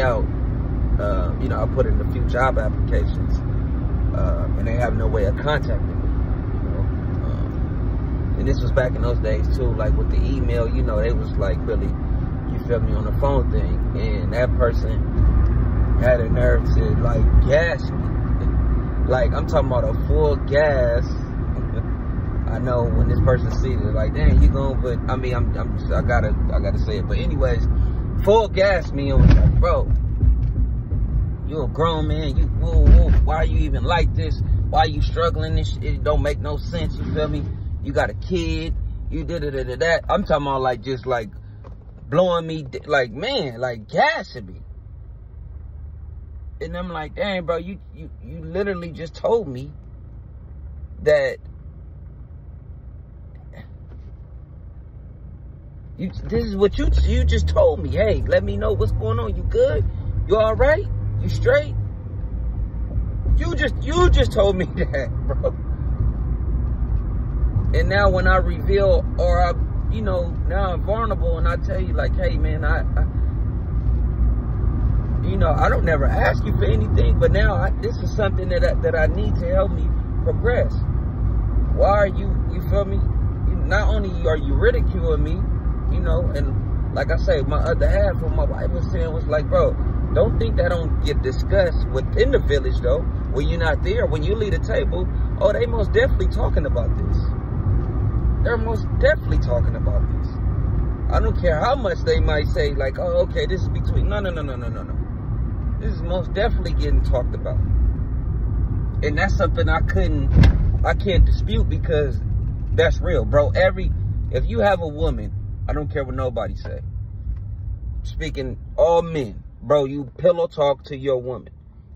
out, uh, you know, I put in a few job applications, uh, and they have no way of contacting me. You know? um, and this was back in those days too, like with the email, you know, they was like really, you feel me, on the phone thing, and that person had a nerve to like gas me, like I'm talking about a full gas. I know when this person sees it, like, dang, you going, but I mean, I'm, I'm, I gotta, I gotta say it, but anyways full gas me and was like, bro, you a grown man. You why are you even like this? Why you struggling? This it don't make no sense. You feel me? You got a kid. You did it, it, that. I'm talking about like just like blowing me, like man, like gassing me. And I'm like, dang, bro, you you you literally just told me that You, this is what you you just told me. Hey, let me know what's going on. You good? You all right? You straight? You just you just told me that, bro. And now when I reveal or I, you know, now I'm vulnerable and I tell you like, hey man, I, I you know, I don't never ask you for anything, but now I, this is something that I, that I need to help me progress. Why are you? You feel me? Not only are you ridiculing me, you know, and like I say, my other half, what my wife was saying was like, bro, don't think that don't get discussed within the village though. When you're not there, when you leave the table, oh, they most definitely talking about this. They're most definitely talking about this. I don't care how much they might say, like, oh, okay, this is between. No, no, no, no, no, no, no. This is most definitely getting talked about. And that's something I couldn't, I can't dispute because that's real, bro. Every, if you have a woman I don't care what nobody say. Speaking all men, bro, you pillow talk to your woman.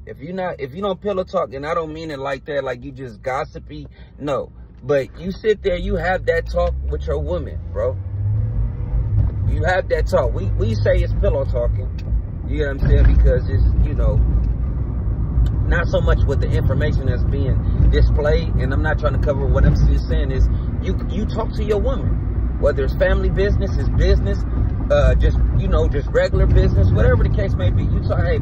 If you not, if you don't pillow talk, and I don't mean it like that, like you just gossipy. No, but you sit there, you have that talk with your woman, bro. You have that talk. We we say it's pillow talking. You know what I'm saying? Because it's you know not so much with the information that's being displayed, and I'm not trying to cover what I'm saying is you you talk to your woman whether it's family business, it's business, uh, just, you know, just regular business, whatever the case may be. You talk, hey,